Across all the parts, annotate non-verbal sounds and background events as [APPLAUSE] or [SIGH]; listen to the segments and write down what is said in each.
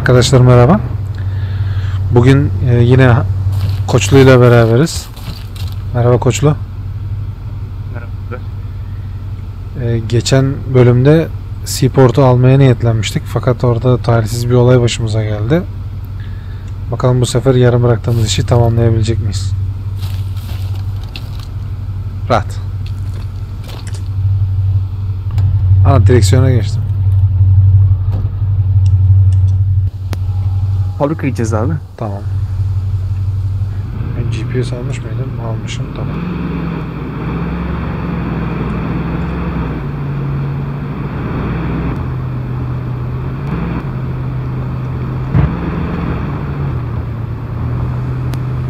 Arkadaşlar merhaba. Bugün e, yine Koçlu ile beraberiz. Merhaba Koçlu. Merhaba. E, geçen bölümde Seaport'u almaya niyetlenmiştik. Fakat orada talihsiz bir olay başımıza geldi. Bakalım bu sefer yarım bıraktığımız işi tamamlayabilecek miyiz? Rahat. Aa direksiyona geçtim. Fabrika gideceğiz abi. Tamam. Ben GPS almış mıydım? Almışım. Tamam.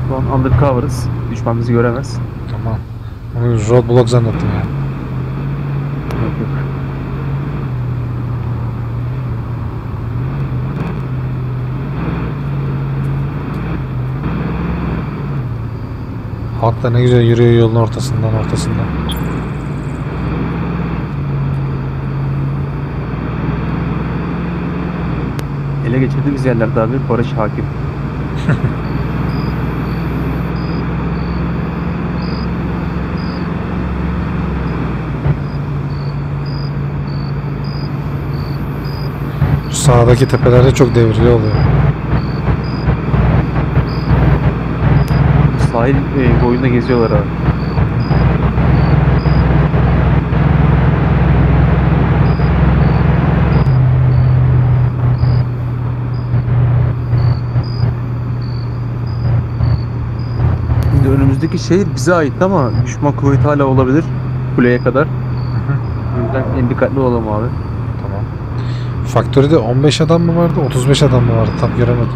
Şu an undercover'ız. Düşman bizi göremez. Tamam. Onu roadblock zannettim ya. Yok yok. Halk da ne güzel yürüyor yolun ortasından ortasından. Ele geçirdiğimiz yerlerde abi Barış hakim. Sağdaki tepelerde çok devrili oluyor. Sahil e, boyunda geziyorlar abi. Şimdi önümüzdeki şehir bize ait ama düşman kuvveti hala olabilir kuleye kadar. O yüzden en dikkatli olalım abi. Tamam. Faktöride 15 adam mı vardı? 35 adam mı vardı? Tam göremedim.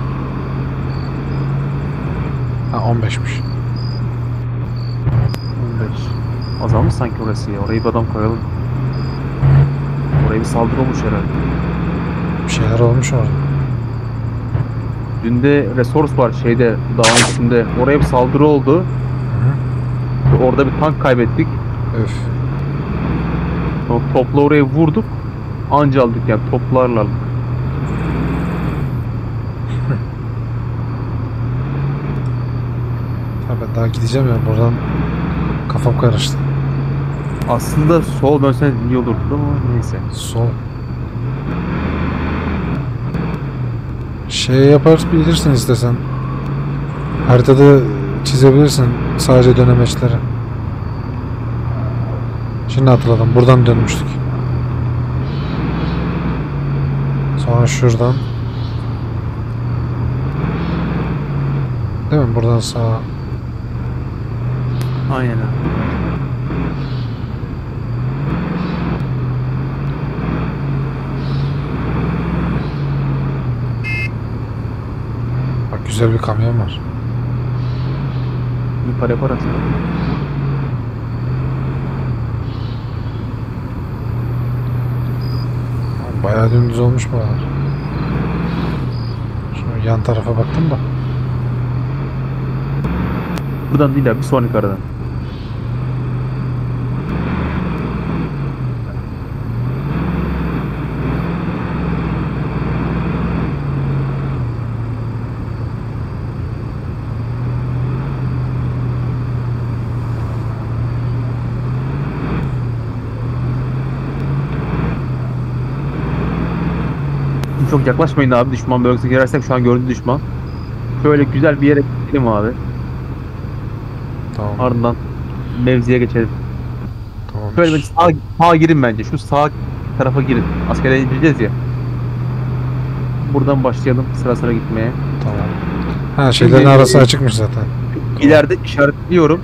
Ha 15'miş. 15. Azalmış sanki orası ya. Orayı bir adam koyalım. Oraya bir saldırı olmuş herhalde. Bir şeyler olmuş orada. Dün de resource var şeyde dağın üstünde. Oraya bir saldırı oldu. Hı. Orada bir tank kaybettik. Öf. O topla oraya vurduk. Anca aldık yani toplarla aldık. [LAUGHS] Ben daha gideceğim ya buradan kafam karıştı. Aslında sol dönsen iyi olurdu ama neyse. Sol. Şey yaparız bilirsin istesen. Haritada çizebilirsin sadece dönemeçleri. Şimdi hatırladım. Buradan dönmüştük. Sonra şuradan. Değil mi? Buradan sağa. Aynen abi. Bak güzel bir kamyon var. Bir para aslında. Bayağı dümdüz olmuş buralar. Şu yan tarafa baktım da. Buradan değil abi sonraki aradan. Çok yaklaşmayın abi düşman bölgesine girersek şu an göründü düşman. Şöyle güzel bir yere gidelim abi. Tamam. Ardından mevziye geçelim. tamam. Şöyle bir sağa, sağa girin bence. Şu sağ tarafa girin. Askere ineceğiz ya. Buradan başlayalım sıra sıra gitmeye. Tamam. Ha şeylerin Şimdi- arası açıkmış zaten. İleride işaretliyorum.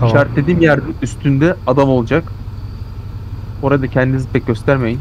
Tamam. İşaretlediğim yerin üstünde adam olacak. Orada kendinizi pek göstermeyin.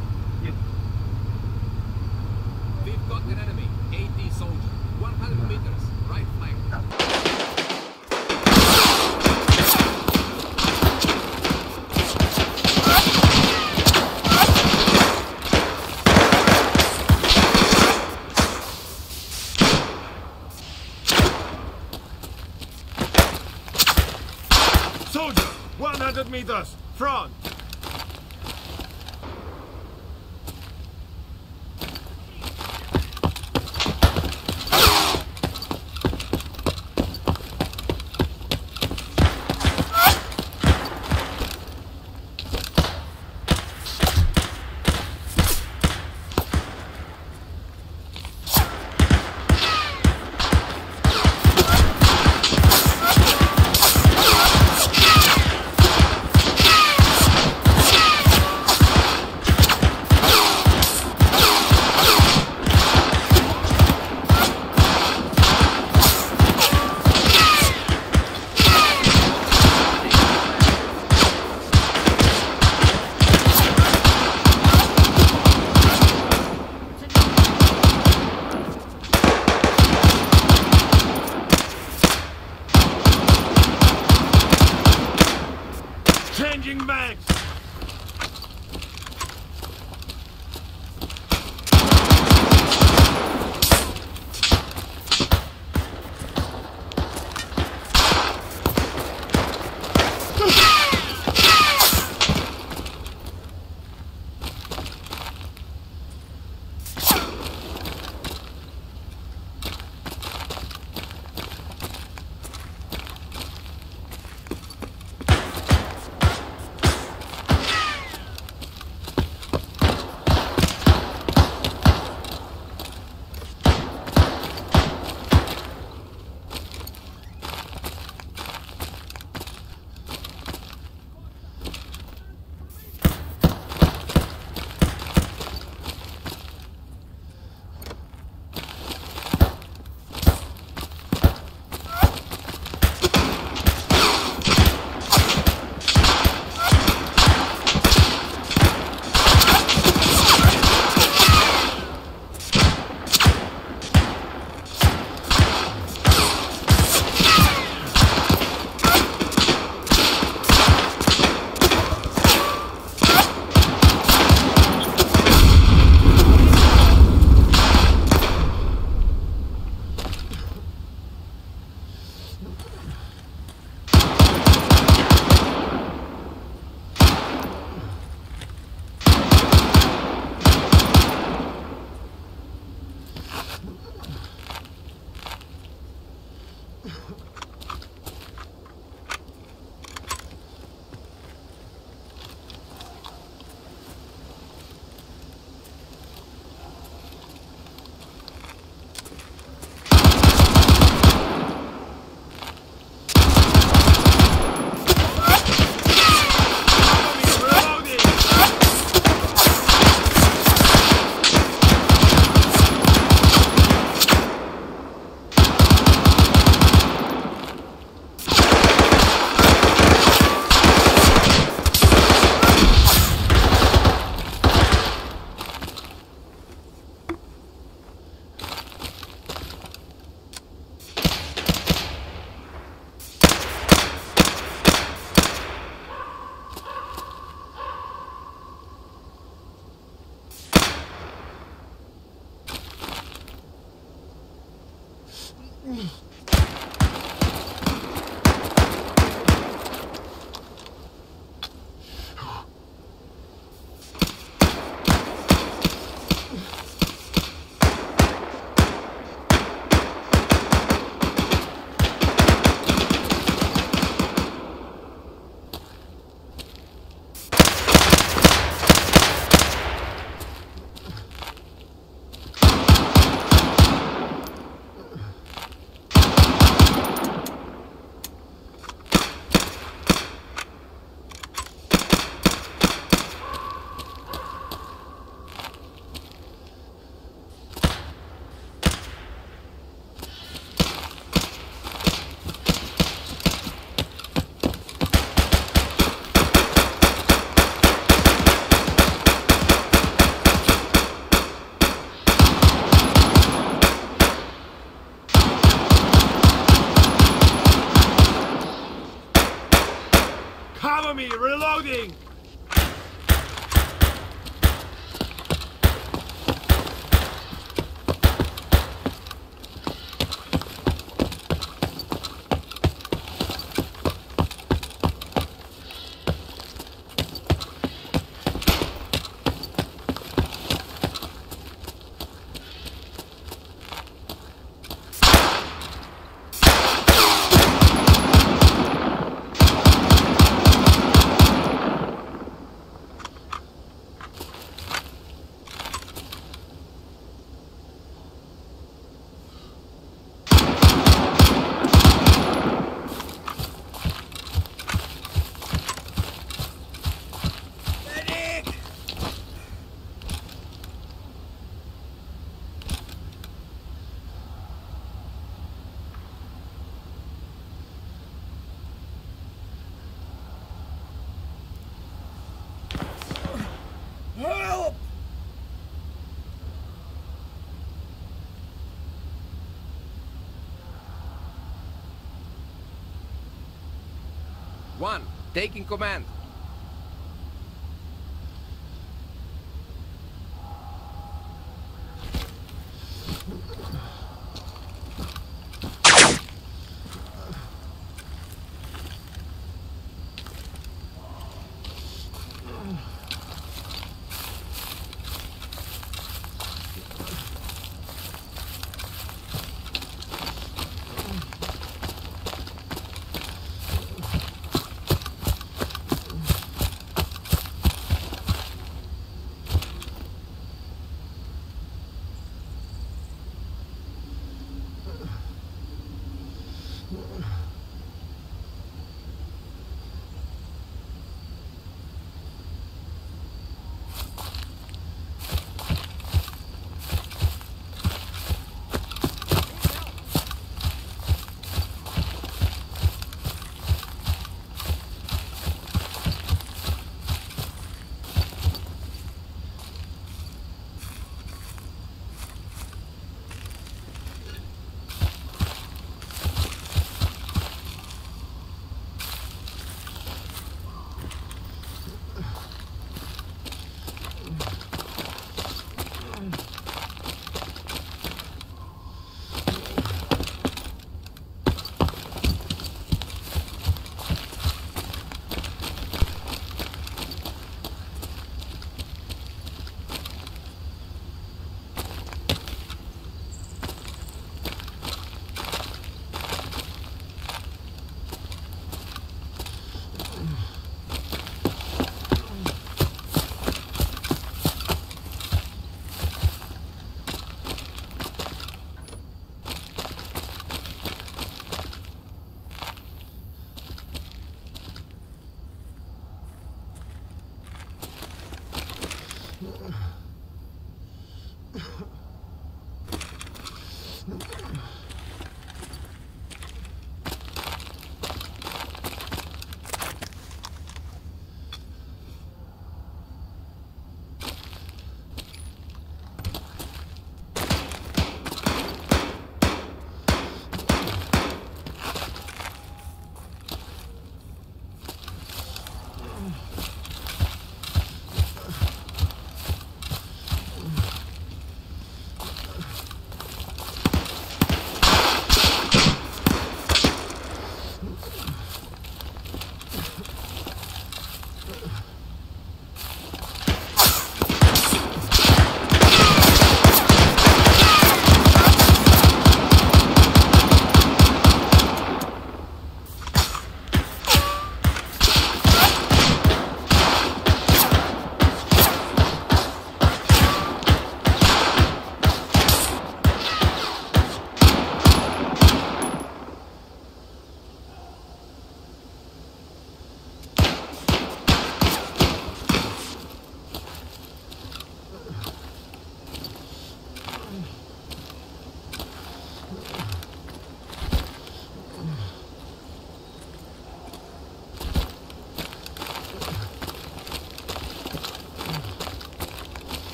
Taking command.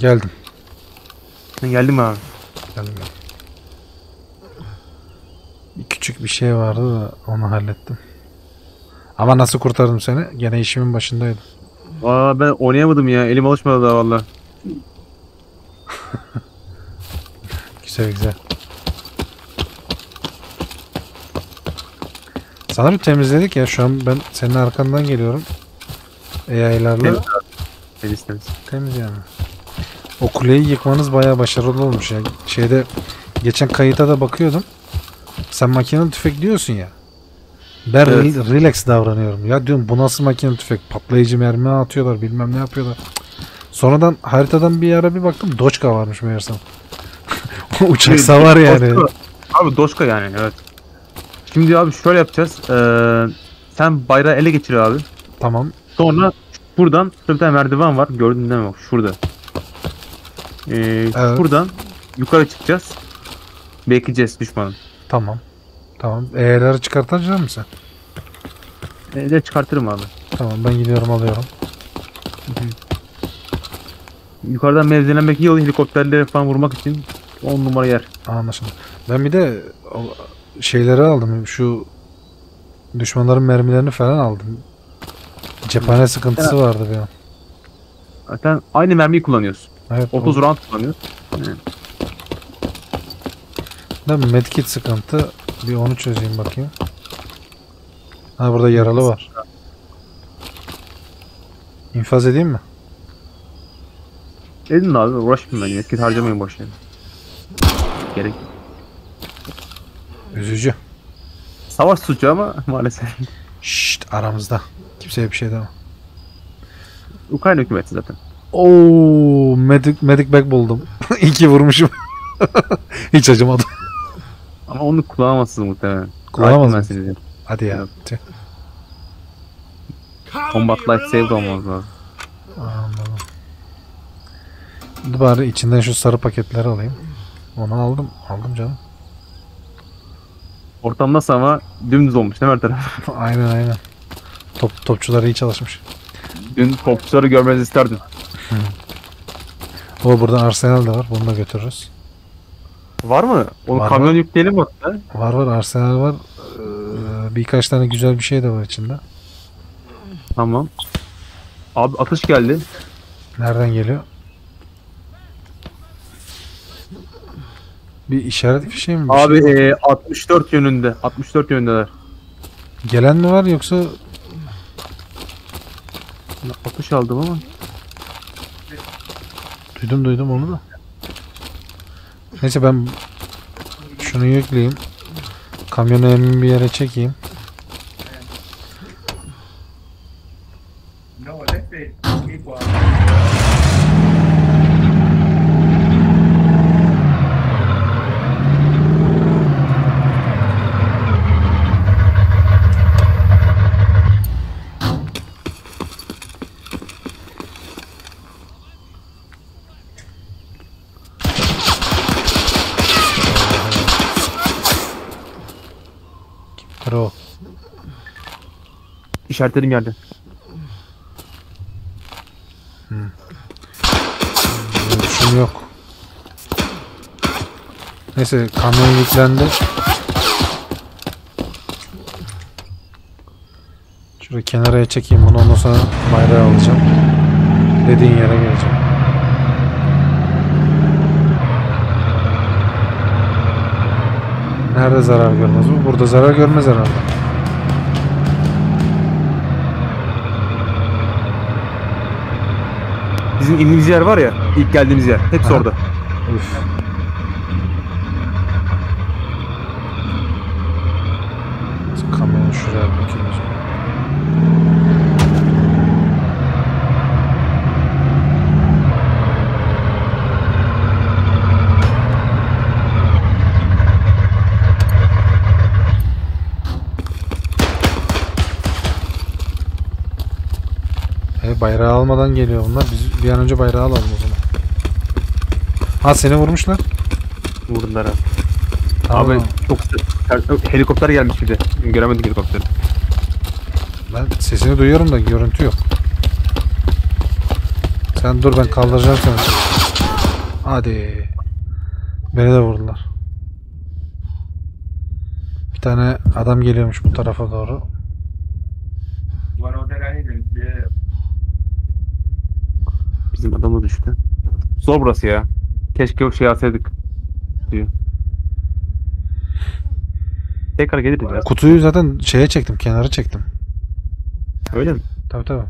Geldim. Ben geldim abi. Geldim. geldim. Bir küçük bir şey vardı da onu hallettim. Ama nasıl kurtardım seni? Gene işimin başındaydım. Aa ben oynayamadım ya. Elim alışmadı daha valla. [LAUGHS] Güzel güzel. Sanırım temizledik ya. Şu an ben senin arkandan geliyorum. AI'larla. Temiz temiz. Temiz yani. O kuleyi yıkmanız bayağı başarılı olmuş ya. Şeyde geçen kayıta da bakıyordum. Sen makinalı tüfek diyorsun ya. Ben Evet. re- relax davranıyorum. Ya diyorum bu nasıl makinalı tüfek? Patlayıcı mermi atıyorlar bilmem ne yapıyorlar. Sonradan haritadan bir ara bir baktım Doçka varmış meğersem. [LAUGHS] Uçak savar yani. Doçka. Abi Doşka yani evet. Şimdi abi şöyle yapacağız. Ee, sen bayrağı ele geçir abi. Tamam. Sonra buradan şurada bir tane merdiven var. Gördün değil mi? Bak şurada. Ee, Evet. Buradan yukarı çıkacağız. Bekleyeceğiz düşmanın. Tamam. Tamam. E'leri çıkartacak mısın? De çıkartırım abi. Tamam ben gidiyorum alıyorum. Yukarıdan mevzilenmek iyi olur helikopterleri falan vurmak için 10 numara yer. Anlaşıldı. Ben bir de şeyleri aldım. Şu düşmanların mermilerini falan aldım. Cephane sıkıntısı vardı benim. Zaten aynı mermiyi kullanıyoruz. Evet. 30 round kullanıyoruz. Değil mi? Medkit sıkıntı. Bir onu çözeyim bakayım. Ha burada yaralı var. İnfaz edeyim mi? Edin abi uğraşmayın ben. Etkit harcamayın boş yere. Gerek. Üzücü. Savaş suçu ama [LAUGHS] maalesef. Şşt aramızda. Kimseye bir şey deme. Ukrayna hükümeti zaten. Oo, medic, medic bag buldum. [LAUGHS] İyi ki vurmuşum. [LAUGHS] Hiç acımadım. Ama onu kullanamazsınız muhtemelen. Kullanamaz sizi. Hadi ya. Combat life saved olmamız lazım. Anladım. Bari içinden şu sarı paketleri alayım. Onu aldım. Aldım canım. Ortam nasıl ama dümdüz olmuş değil mi her taraf? aynen aynen. Top, topçular iyi çalışmış. Dün topçuları görmenizi isterdim. O burada Arsenal de var. Bunu da götürürüz. Var mı? Onu Var, kamyon var. yükleyelim hatta. Var var Arsenal var. Ee, birkaç tane güzel bir şey de var içinde. Tamam. Abi atış geldi. Nereden geliyor? Bir işaret fişeği mi? Bir Abi şey- e, 64 yönünde. 64 yönündeler. Gelen mi var yoksa Atış aldım ama. Duydum duydum onu da. Neyse ben şunu yükleyeyim. Kamyonu emin bir yere çekeyim. İşaretledim yerde. Düşüm yok. Neyse kamyon yüklendi. Şuraya kenara çekeyim bunu ondan sonra bayrağı alacağım. Dediğin yere geleceğim. Nerede zarar görmez bu? Burada zarar görmez herhalde. Bizim indiğimiz yer var ya. ilk geldiğimiz yer. Hepsi Aha. orada. Üf. Kamyonu şuraya bırakayım o zaman. E, bayrağı almadan geliyor bunlar. Biz bir an önce bayrağı alalım o zaman. Ha seni vurmuşlar. Vurdular abi. Tamam. Abi çok helikopter gelmiş bir de. Göremedik helikopteri. Ben sesini duyuyorum da görüntü yok. Sen dur ben kaldıracağım seni. Hadi. Beni de vurdular. Bir tane adam geliyormuş bu tarafa doğru. Bizim adam da düştü. Zor burası ya. Keşke o şey alsaydık. Diyor. Tekrar geliriz ya. Kutuyu zaten şeye çektim, kenara çektim. Öyle mi? Tabii tabii.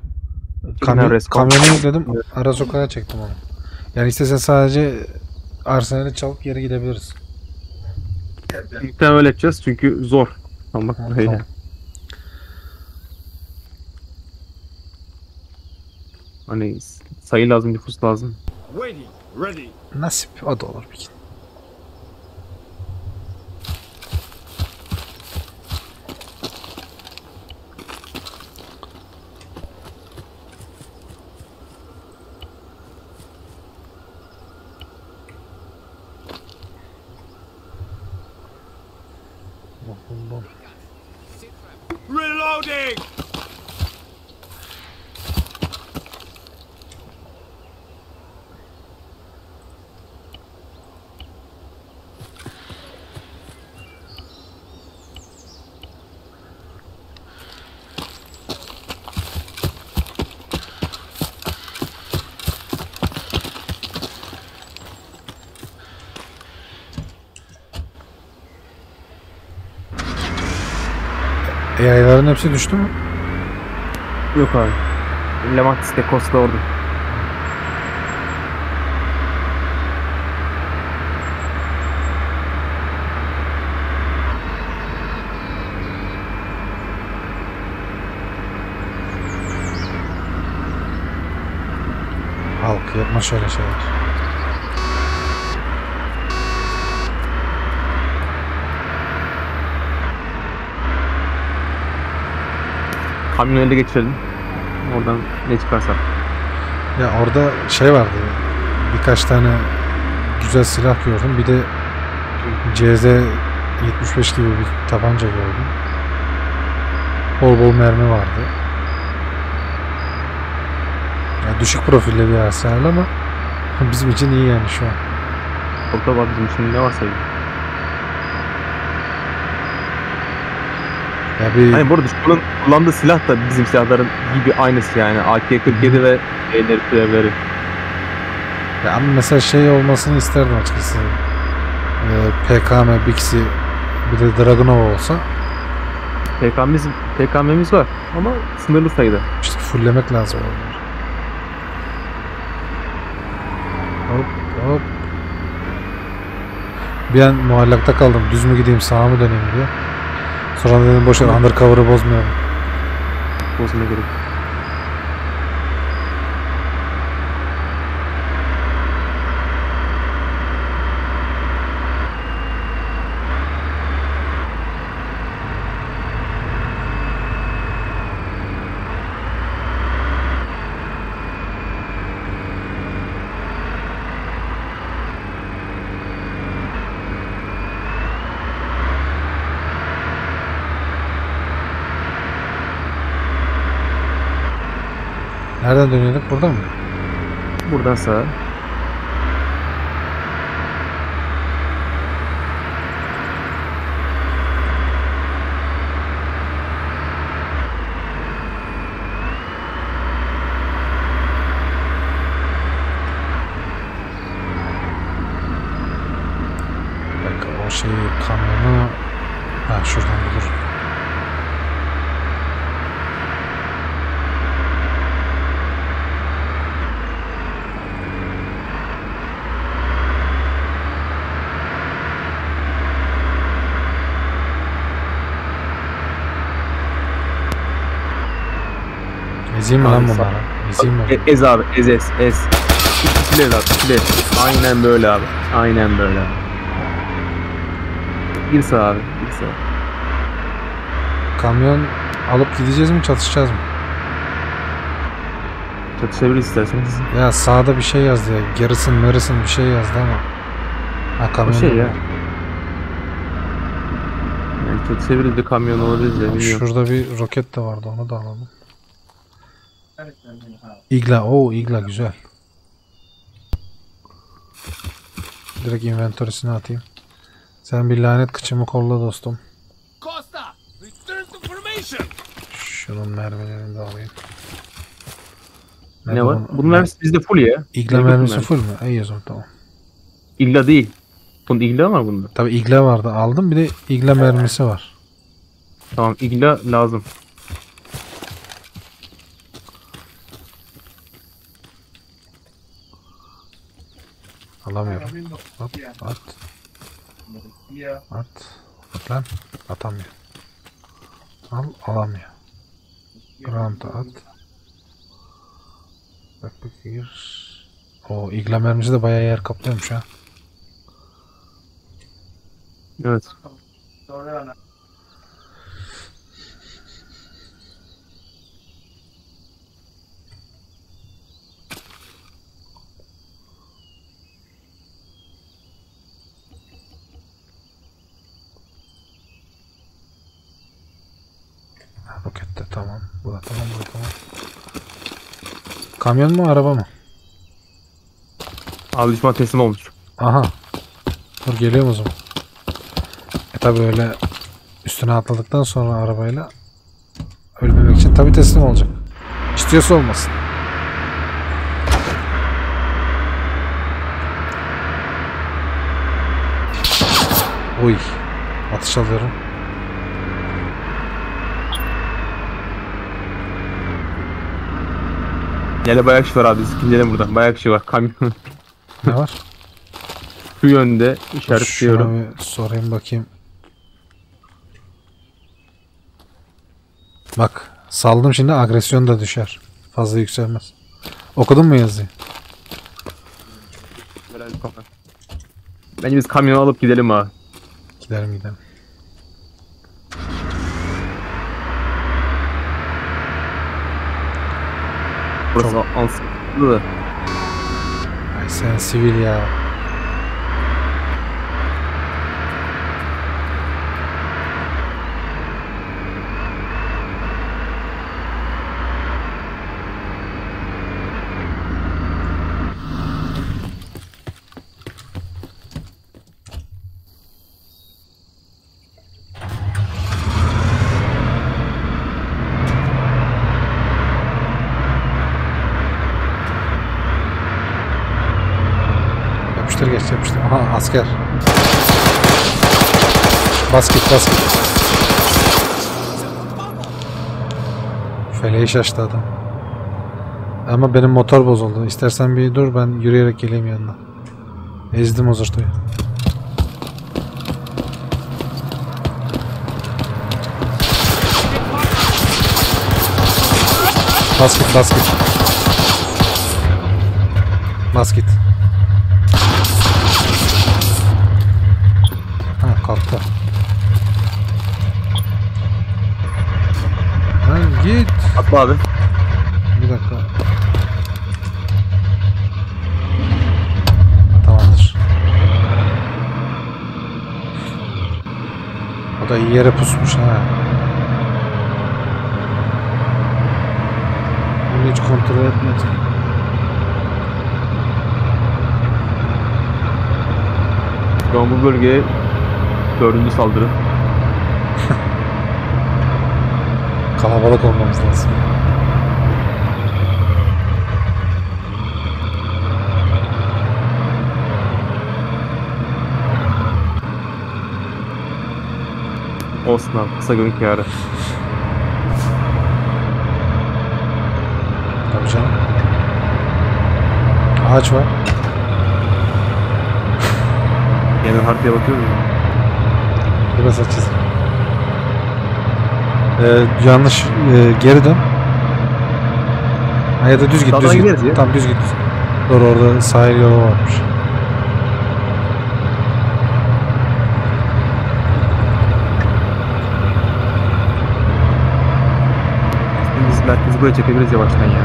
Kamyon, kamyonu yükledim, ara sokağa çektim onu. Yani istesen sadece Arsenal'i çalıp geri gidebiliriz. Muhtemelen öyle yapacağız çünkü zor. Tamam bak Ha, buraya. tamam. Hani sayı lazım, nüfus lazım. Nasip, da olur bir AI'ların hepsi düştü mü? Yok abi. Lemantis de Costa orada. Halk yapma şöyle şeyler. Kamyonu ele geçirelim. Oradan ne çıkarsa. Ya orada şey vardı. Birkaç tane güzel silah gördüm. Bir de CZ 75 gibi bir tabanca gördüm. Bol bol mermi vardı. Ya düşük profilli bir arsenal ama [LAUGHS] bizim için iyi yani şu an. Orada var bizim için ne varsa. iyi. Ya bir Hani bu arada düşmanın kullandığı silah da bizim silahların gibi aynısı yani. AK-47 ve E'leri türevleri. ya ama mesela şey olmasını isterdim açıkçası. Ee, PKM, Bixi bir de Dragunov olsa PKM'miz, PKM'miz var ama sınırlı sayıda. işte fulllemek lazım. Hop hop. Bir an muallakta kaldım. Düz mü gideyim sağa mı döneyim diye. Sonra dedim boşver undercover'ı bozmayalım. Bozma gerek. Nereden dönüyorduk? Buradan mı? Buradan sağa. Bir dakika o şeyi kamyonu ha şuradan bulur. Ezeyim mi lan sağ- bunları? Ezeyim mi? E, ez abi, ez ez, ez. Ez abi, ikili. Aynen böyle abi. Aynen böyle abi. Gir sağa abi, gir sağa. Kamyon alıp gideceğiz mi çatışacağız mı? Çatışabiliriz isterseniz. Ya sağda bir şey yazdı ya. Garrison Marison bir şey yazdı ama. Ha O kamyon. şey ya. Yani çatışabiliriz de kamyon olabiliriz ya bilmiyorum. Şurada bir roket de vardı onu da alalım. Igla. Oo igla güzel. Direkt inventory'sine atayım. Sen bir lanet kıçımı kolla dostum. Costa, return to formation. Şunun mermilerini de alayım. Ne var? bunun- Bunlar bizde full ya. İgla mermisi full mü? İyi o zaman tamam. İlla değil. Bunun igla var bunda. Tabi igla vardı aldım bir de igla mermisi var. Tamam igla lazım. Alamıyorum. Hop, at. At. At lan. Atamıyor. Al alamıyor. Ground'a at. Bak bak gir. O igla mermisi de bayağı yer kaplıyormuş ha. Evet. tamam. Bu da tamam. Tamam. Kamyon mu araba mı? Abi düşman teslim olmuş. Aha. Dur geliyorum o zaman. E tabi öyle üstüne atladıktan sonra arabayla ölmemek için tabi teslim olacak. İstiyorsa olmasın. Uy. Atış alıyorum. Yine bayağı kişi var abi. Biz gidelim buradan. Bayağı kişi var. Kamyon [LAUGHS] Ne var? şu yönde işaretliyorum. Şuna bir sorayım bakayım. Bak saldım şimdi agresyon da düşer. Fazla yükselmez. Okudun mu yazıyı? Bence biz kamyonu alıp gidelim ha. Gidelim gidelim. Burası ansızlı. Ay sen sivil ya. Yapıştır Basket basket. Feleği şaştı adam. Ama benim motor bozuldu. İstersen bir dur ben yürüyerek geleyim yanına. Ezdim o zırtıyı. Basket basket. Basket. Ha kalktı. Lan git. Atla abi. Bir dakika. Tamamdır. O da iyi yere pusmuş ha. Bunu hiç kontrol etmedim. Şu an bu bölgeye dördüncü saldırı. Kalabalık olmamız lazım. Abi. Kısa gün kârı. Tabii canım. Ağaç var. Yeni haritaya bakıyoruz mu? Biraz açız. Ee, yanlış e, geri dön. Ha, ya da düz git, Sağdan düz gideriz git. Tam düz git. Doğru orada sahil yolu varmış. Biz merkezi buraya çekebiliriz yavaştan ya.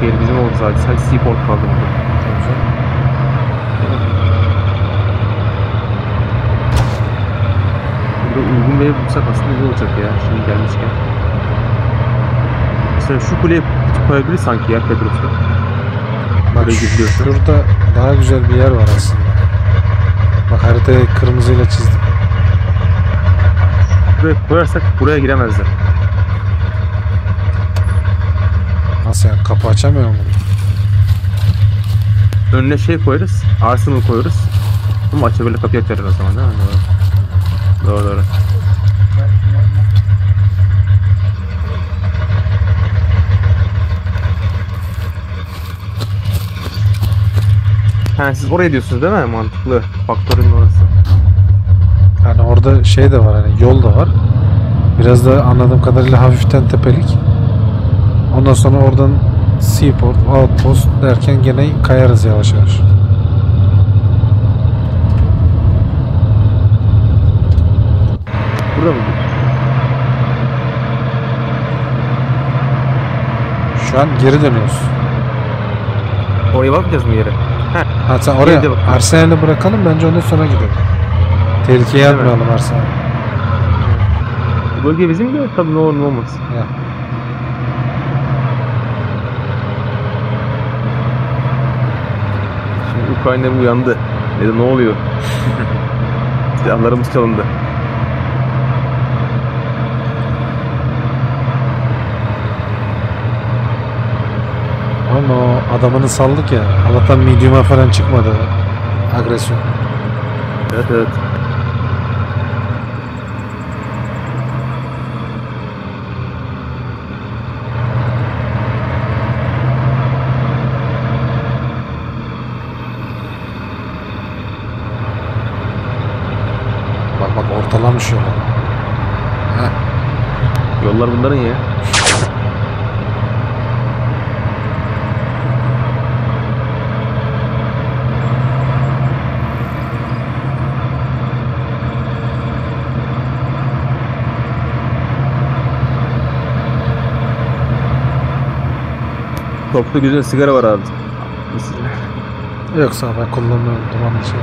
Şehir bizim oldu sadece. Sadece Seaport kaldı burada. Tabii canım. Burada uygun bir bulsak aslında iyi olacak ya. Şimdi gelmişken. Mesela şu kuleye koyabiliriz sanki ya Petros'ta. Bak şurada daha güzel bir yer var aslında. Bak haritayı kırmızıyla çizdim. Buraya koyarsak buraya giremezler. Nasıl yani kapı açamıyor mu? Önüne şey koyarız. Arsenal koyarız. Ama açabilir kapıyı açarız o zaman değil mi? Doğru. Doğru. Ha siz oraya diyorsunuz değil mi? Mantıklı. Faktörün orası. Yani orada şey de var hani yol da var. Biraz da anladığım kadarıyla hafiften tepelik. Ondan sonra oradan Seaport, Outpost derken gene kayarız yavaş yavaş. Burada mı? Şu an geri dönüyoruz. Oraya bakmayacağız mı yere? Ha, sen oraya Arsenal'i bırakalım bence ondan sonra gidelim. Tehlikeye atmayalım Arsenal. Bu bölge bizim de tabii ne olur ne olmaz. Ya. Şimdi Ukrayna uyandı. Dedi ne oluyor? [LAUGHS] Silahlarımız çalındı. Ama o adamını saldık ya. Allah'tan medium'a falan çıkmadı. Agresyon. Evet evet. Bak bak ortalamış yolu. Heh. Yollar bunların ya. Toplu güzel sigara var abi. Yoksa ben kullanmıyorum dumanlı şey.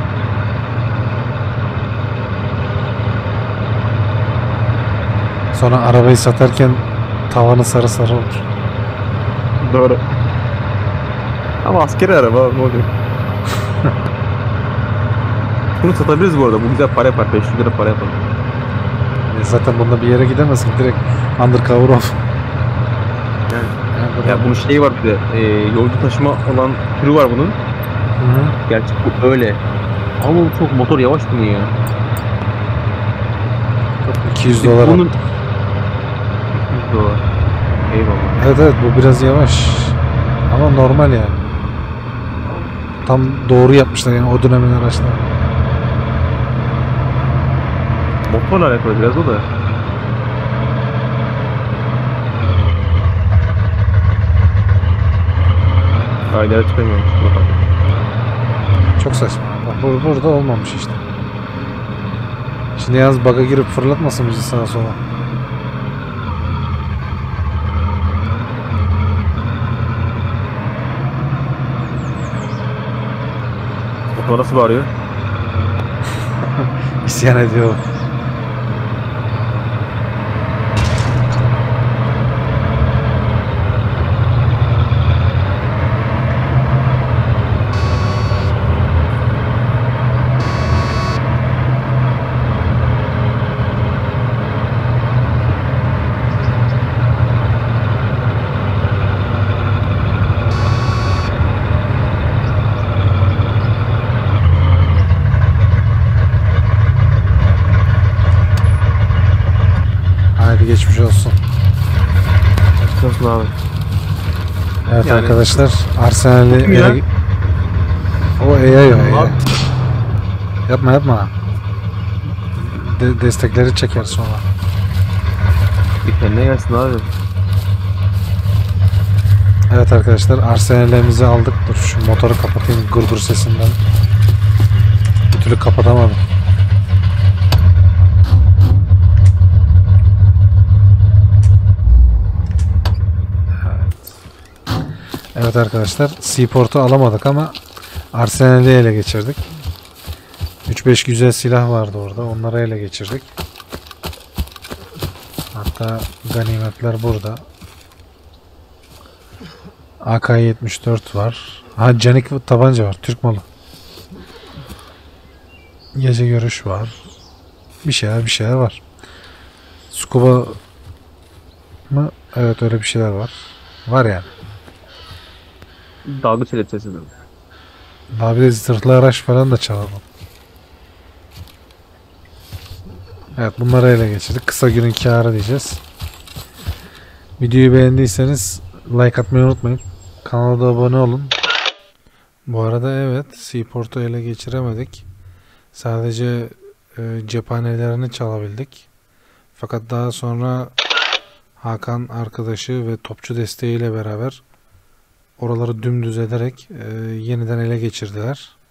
Sonra arabayı satarken tavanı sarı sarı olur. Doğru. Ama askeri araba abi, ne oluyor? [LAUGHS] Bunu satabiliriz bu arada. Bu güzel para yapar. 500 lira para yapar. E zaten bununla bir yere gidemezsin. Direkt undercover off. Ya bunun şeyi var bir de. E, yolcu taşıma olan türü var bunun. Hı. Gerçi bu öyle. Ama bu çok motor yavaş bunun ya. 200 dolar. Bunun... al. 200 dolar. Eyvallah. Evet evet bu biraz yavaş. Ama normal yani. Tam doğru yapmışlar yani o dönemin araçları. Motorla alakalı biraz o da. Aylara çıkamıyorum. Çok saçma. Bak bu, burada olmamış işte. Şimdi yalnız bug'a girip fırlatmasın bizi sağa sola. Motor nasıl bağırıyor? [LAUGHS] İsyan ediyor. Haydi geçmiş olsun. Nasıl abi? Evet Yani- arkadaşlar Arsenal'i ele... O AI o AI. Yapma yapma. De- destekleri çeker sonra. Bir kendine gelsin abi. Evet arkadaşlar Arsenal'imizi aldık. Dur şu motoru kapatayım gurgur sesinden. Bir türlü kapatamadım. Evet arkadaşlar Seaport'u alamadık ama Arsenal'i ele geçirdik. 3-5 güzel silah vardı orada. Onları ele geçirdik. Hatta ganimetler burada. AK-74 var. Ha canik tabanca var. Türk malı. Gece görüş var. Bir şeyler bir şeyler var. Scuba mı? Evet öyle bir şeyler var. Var yani. Dalga çeletçesi de. Daha bir de zırhlı araç falan da çalalım. Evet bunları ele geçirdik. Kısa günün kârı diyeceğiz. Videoyu beğendiyseniz like atmayı unutmayın. Kanala da abone olun. Bu arada evet Seaport'u ele geçiremedik. Sadece e, cephanelerini çalabildik. Fakat daha sonra Hakan arkadaşı ve topçu desteğiyle beraber oraları dümdüz ederek e, yeniden ele geçirdiler.